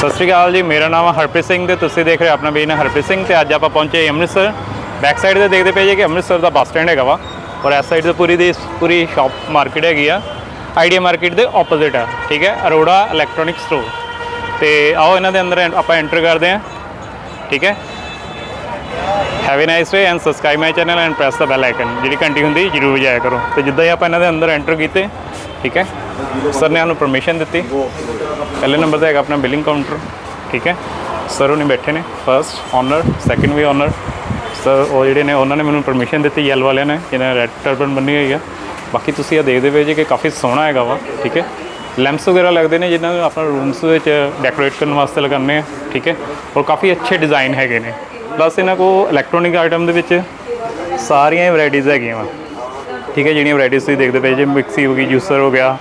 ਸਤਿ ਸ਼੍ਰੀ ਅਕਾਲ ਜੀ, ਮੇਰਾ ਨਾਮ ਹੈ ਹਰਪ੍ਰੀਤ ਸਿੰਘ ਤੇ ਤੁਸੀਂ ਦੇਖ ਰਹੇ ਹੋ ਆਪਣਾ ਬੇਨ ਹਰਪ੍ਰੀਤ ਸਿੰਘ ਤੇ ਅੱਜ ਆਪਾਂ ਪਹੁੰਚੇ ਅੰਮ੍ਰਿਤਸਰ। ਬੈਕ ਸਾਈਡ ਤੇ ਦੇਖਦੇ ਪਏ ਜੇ ਕਿ ਅੰਮ੍ਰਿਤਸਰ ਦਾ ਬੱਸ ਸਟੈਂਡ ਹੈਗਾ ਵਾ ਔਰ ਇਸ ਸਾਈਡ ਤੇ ਪੂਰੀ ਦੀ ਪੂਰੀ ਸ਼ਾਪ ਮਾਰਕੀਟ ਹੈਗੀ ਆ। ਆਈਡੀਆ ਮਾਰਕੀਟ ਦੇ ਆਪੋਜ਼ਿਟ ਆ, ਠੀਕ ਹੈ? ਅਰੋੜਾ ਇਲੈਕਟ੍ਰੋਨਿਕ ਸਟੋਰ ਤੇ ਆਓ ਇਹਨਾਂ ਦੇ ਅੰਦਰ ਐਂ- ਆਪਾਂ ਐਂਟਰ ਕਰਦੇ ਹਾਂ, ਠੀਕ ਹੈ? Have a nice day and subscribe my channel and press the bell icon ਜਿਹੜੀ ਘੰਟੀ ਹੁੰਦੀ ਜ਼ਰੂਰ ਜਾਇਆ ਕਰੋ। ਤੇ ਜਿੱਦਾਂ ਹੀ ਆਪਾਂ ਇਹਨਾਂ ਦੇ ਅੰਦਰ ਐਂਟਰ ਕੀਤੇ, ਠੀਕ ਹੈ? ਸਰ ਨੇ ਸਾਨੂੰ ਪਰਮਿਸ਼ਨ ਦਿੱਤੀ। ਪਹਿਲੇ ਨੰਬਰ ਤੇ ਹੈਗਾ ਆਪਣਾ ਬਿਲਿੰਗ ਕਾਊਂਟਰ ਠੀਕ ਹੈ ਸਰ ਉਹਨੇ ਬੈਠੇ ਨੇ ਫਰਸਟ ਓਨਰ ਸੈਕੰਡ ਵੀ ਓਨਰ ਸਰ ਉਹ ਜਿਹੜੇ ਨੇ ਉਹਨਾਂ ਨੇ ਮੈਨੂੰ ਪਰਮਿਸ਼ਨ ਦਿੱਤੀ ਯੈਲ ਵਾਲਿਆਂ ਨੇ ਜਿਹਨਾਂ ਰੈੱਡ ਟਰਬਨ ਬੰਨੀ ਹੋਈ ਆ ਬਾਕੀ ਤੁਸੀਂ ਇਹ ਦੇਖਦੇ ਪਏ ਜੇ ਕਿ ਕਾਫੀ ਸੋਹਣਾ ਹੈਗਾ ਵਾ ਠੀਕ ਹੈ ਲੈਂਪਸ ਵਗੈਰਾ ਲੱਗਦੇ ਨੇ ਜਿਨ੍ਹਾਂ ਨੂੰ ਆਪਣਾ ਰੂਮਸ ਵਿੱਚ ਡੈਕੋਰੇਟ ਕਰਨ ਵਾਸਤੇ ਲਗਾਉਂਦੇ ਆ ਠੀਕ ਹੈ ਔਰ ਕਾਫੀ ਅੱਛੇ ਡਿਜ਼ਾਈਨ ਹੈਗੇ ਨੇ ਪਲੱਸ ਇਹਨਾਂ ਕੋਲ ਇਲੈਕਟ੍ਰੋਨਿਕ ਆਈਟਮ ਦੇ ਵਿੱਚ ਸਾਰੀਆਂ ਵੈਰਾਈਟੀਆਂ ਹੈਗੀਆਂ ਵਾ ਠੀਕ ਹੈ ਜਿਹੜੀਆਂ ਵੈਰਾਈਟੀਜ਼ ਤੁਸੀਂ ਦੇਖਦੇ ਪਏ ਜੇ ਮਿਕਸੀ ਹੋ ਗਈ ਜੂਸਰ ਹੋ ਗਿਆ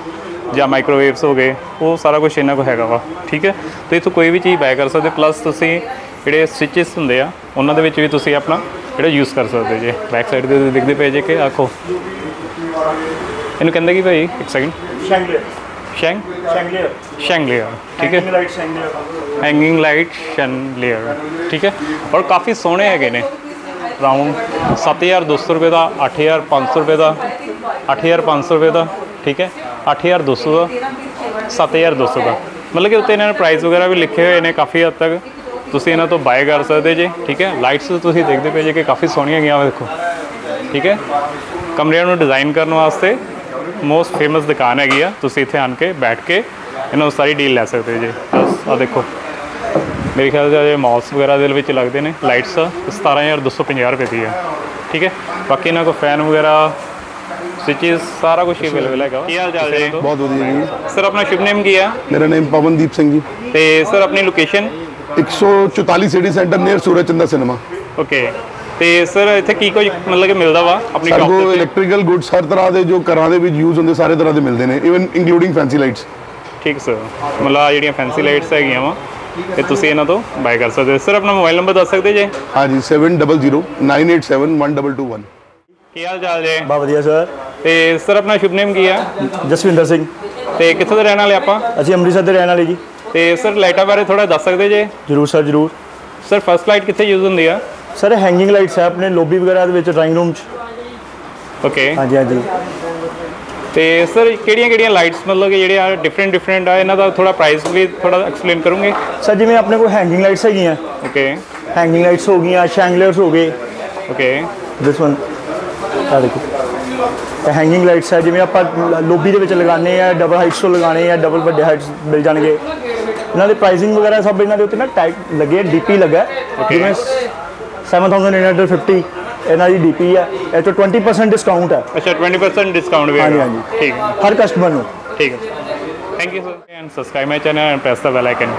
ਜਾਂ ਮਾਈਕ੍ਰੋਵੇਵਸ ਹੋ ਗਏ ਉਹ ਸਾਰਾ ਕੁਝ ਇਹਨਾਂ ਕੋਲ ਹੈਗਾ ਵਾ ਠੀਕ ਹੈ? ਤੇ ਇਥੋਂ ਕੋਈ ਵੀ ਚੀਜ਼ ਬਾਏ ਕਰ ਸਕਦੇ ਪਲੱਸ ਤੁਸੀਂ ਜਿਹੜੇ ਸਟਿਚਸ ਹੁੰਦੇ ਆ ਉਹਨਾਂ ਦੇ ਵਿੱਚ ਵੀ ਤੁਸੀਂ ਆਪਣਾ ਜਿਹੜਾ ਯੂਜ਼ ਕਰ ਸਕਦੇ ਹੋ ਜੇ। ਬੈਕ ਸਾਈਡ ਤੇ ਤੁਸੀਂ ਦੇਖਦੇ ਪਏ ਜੇ ਕਿ ਆਖੋ। ਇਹਨੂੰ ਕਹਿੰਦੇ ਕੀ ਭਾਈ? ਇੱਕ ਸੈਕਿੰਡ ਸ਼ੈਂਗਲੀਅਰ ਸ਼ੈਂਗ ਸ਼ੈਂਗਲੀਅਰ ਸ਼ੈਂਗਲੀਅਰ ਠੀਕ ਹੈ? Light chandelier hanging light chandelier ਠੀਕ ਹੈ? ਔਰ ਕਾਫੀ ਸੋਹਣੇ ਹੈਗੇ ਨੇ। ਰਾਉਂਡ 7200 ਰੁਪਏ ਦਾ 8500 ਰੁਪਏ ਦਾ 8500 ਰੁਪਏ ਦਾ ਠੀਕ ਹੈ? 8200 ਦਾ 7200 ਦਾ ਮਤਲਬ ਕਿ ਉੱਤੇ ਇਹਨਾਂ ਨੇ ਪ੍ਰਾਈਸ ਵਗੈਰਾ ਵੀ ਲਿਖੇ ਹੋਏ ਨੇ ਕਾਫੀ ਹੱਦ ਤੱਕ। ਤੁਸੀਂ ਇਹਨਾਂ ਤੋਂ ਬਾਏ ਕਰ ਸਕਦੇ ਜੇ, ਠੀਕ ਹੈ? ਲਾਈਟਸ ਤੁਸੀਂ ਦੇਖਦੇ ਪਏ ਜੇ ਕਿ ਕਾਫੀ ਸੋਹਣੀਆਂ ਹੈਗੀਆਂ ਵਾ, ਦੇਖੋ। ਠੀਕ ਹੈ? ਕਮਰਿਆਂ ਨੂੰ ਡਿਜ਼ਾਈਨ ਕਰਨ ਵਾਸਤੇ ਮੋਸਟ ਫੇਮਸ ਦੁਕਾਨ ਹੈਗੀ ਆ। ਤੁਸੀਂ ਇੱਥੇ ਆਣ ਕੇ ਬੈਠ ਕੇ ਇਹਨਾਂ ਨੂੰ ਸਾਰੀ ਡੀਲ ਲੈ ਸਕਦੇ ਹੋ ਜੀ। ਬਸ ਆ ਦੇਖੋ। ਮੇਰੇ ਖਿਆਲ ਚ ਇਹ ਮਾਲਸ ਵਗੈਰਾ ਦੇ ਵਿੱਚ ਲੱਗਦੇ ਨੇ ਲਾਈਟਸ 17250 ਰੁਪਏ ਦੀ ਆ। ਠੀਕ ਹੈ? ਬਾਕੀ ਇਹਨਾਂ ਕੋਲ ਫੈਨ ਵਗੈਰਾ ਸਵਿਚਸ ਸਾਰਾ ਕੁਝ ਅਵੇਲੇਬਲ ਹੈਗਾ ਕੀ ਹਾਲ ਚਾਲ ਜੀ? ਬਹੁਤ ਵਧੀਆ ਜੀ। ਸਰ ਆਪਣਾ ਸ਼ੁਭ ਨੇਮ ਕੀ ਹੈ ਮੇਰਾ ਨਾਮ ਪਵਨਦੀਪ ਸਿੰਘ ਜੀ। ਤੇ ਸਰ ਆਪਣੀ location 144 city centre near Suraj Chanda cinema okay ਤੇ ਸਰ ਇੱਥੇ ਕੀ ਕੁਝ ਮਤਲਬ ਕਿ ਮਿਲਦਾ ਵਾ? ਆਪਣੀ ਸ਼ਾਪ ਤੇ ਇਲੈਕਟ੍ਰੀਕਲ ਗੁੱਡਸ ਹਰ ਤਰ੍ਹਾਂ ਦੇ ਜੋ ਘਰਾਂ ਦੇ ਵਿੱਚ ਯੂਜ਼ ਹੁੰਦੇ ਸਾਰੇ ਤਰ੍ਹਾਂ ਦੇ ਮਿਲਦੇ ਨੇ ਇਵਨ ਇਨਕਲੂਡਿੰਗ ਫੈਂਸੀ ਲਾਈਟਸ ਠੀਕ ਸਰ ਮਤਲਬ ਜਿਹੜੀਆਂ ਫੈਂਸੀ ਲਾਈਟਸ ਹੈਗੀਆਂ ਵਾ ਤੇ ਤੁਸੀਂ ਇਹਨਾਂ ਤੋਂ ਬਾਏ ਕਰ ਸਕਦੇ ਹੋ। ਸਰ ਆਪਣਾ ਮੋਬਾਈਲ ਨੰਬਰ ਦੱਸ ਸਕਦੇ ਜੇ? ਹਾਂਜੀ 7009871221 ਕੀ ਹਾਲ ਚਾਲ ਜੇ? ਬਹੁਤ ਵਧੀਆ ਸਰ ਤੇ ਸਰ ਆਪਣਾ ਸ਼ੁਭ ਨੇਮ ਕੀ ਆ? ਜਸਵਿੰਦਰ ਸਿੰਘ। ਤੇ ਕਿੱਥੋਂ ਦੇ ਰਹਿਣ ਵਾਲੇ ਆਪਾਂ? ਅਸੀਂ ਅੰਮ੍ਰਿਤਸਰ ਦੇ ਰਹਿਣ ਵਾਲੇ ਜੀ। ਤੇ ਸਰ ਲਾਈਟਾਂ ਬਾਰੇ ਥੋੜਾ ਦੱਸ ਸਕਦੇ ਜੇ? ਜਰੂਰ ਸਰ ਜਰੂਰ। ਸਰ ਫਸਟ ਲਾਈਟ ਕਿੱਥੇ ਯੂਜ਼ ਹੁੰਦੀ ਆ? ਸਰ ਹੈਂਗਿੰਗ ਲਾਈਟਸ ਹੈ ਆਪਣੇ ਲੋਬੀ ਵਗੈਰਾ ਦੇ ਵਿੱਚ ਡਰਾਇੰਗ ਰੂਮ 'ਚ। ਓਕੇ ਹਾਂਜੀ ਹਾਂਜੀ। ਤੇ ਸਰ ਕਿਹੜੀਆਂ ਕਿਹੜੀਆਂ ਲਾਈਟਸ ਮਤਲਬ ਕਿ ਜਿਹੜੇ ਆ ਡਿਫਰੈਂਟ ਡਿਫਰੈਂਟ ਆ ਇਹਨਾਂ ਦਾ ਥੋੜਾ ਪ੍ਰਾਈਸ ਵੀ ਥੋੜਾ ਐਕਸਪਲੇਨ ਕਰੋਗੇ? ਸਰ ਜਿਵੇਂ ਆਪਣੇ ਕੋਲ ਹੈਂਗਿੰਗ ਲਾਈਟਸ ਹੈਗੀਆਂ। ਓਕੇ ਹੈਂਗਿੰਗ ਲਾਈਟਸ ਹੋ ਗਈਆਂ ਸ਼ੈਂਗਲੀਅਰਸ ਹੋ ਗਏ। ਓਕੇ ਦਿਸ ਵਨ ਆ ਦੇਖੋ। ਤੇ ਹੈਂਗਿੰਗ ਲਾਈਟਸ ਹੈ ਜਿਵੇਂ ਆਪਾਂ ਲੋਬੀ ਦੇ ਵਿੱਚ ਲਗਾਉਂਦੇ ਆ ਡਬਲ ਹਾਈਟਸ ਤੋਂ ਲਗਾਉਣੇ ਆ ਡਬਲ ਵੱਡੇ ਹਾਈਟਸ ਮਿਲ ਜਾਣਗੇ। ਇਹਨਾਂ ਦੇ ਪ੍ਰਾਈਸਿੰਗ ਵਗੈਰਾ ਸਭ ਇਹਨਾਂ ਦੇ ਉੱਤੇ ਨਾ ਟਾਈਪ ਲੱਗੇ ਡੀਪੀ ਲੱਗਾ। ਹੈ। ਜਿਵੇਂ 7850 ਇਹਨਾਂ ਦੀ ਡੀਪੀ ਹੈ ਇਹ 'ਚੋਂ 20% ਡਿਸਕਾਊਂਟ ਹੈ ਅੱਛਾ 20% ਡਿਸਕਾਊਂਟ ਵੀ ਹਾਂਜੀ, ਹੈਗਾ। ਹਾਂਜੀ। ਠੀਕ ਹੈ। ਹਰ ਕਸਟਮਰ ਨੂੰ। ਠੀਕ ਹੈ। Thank you sir and subscribe my channel and press the bell icon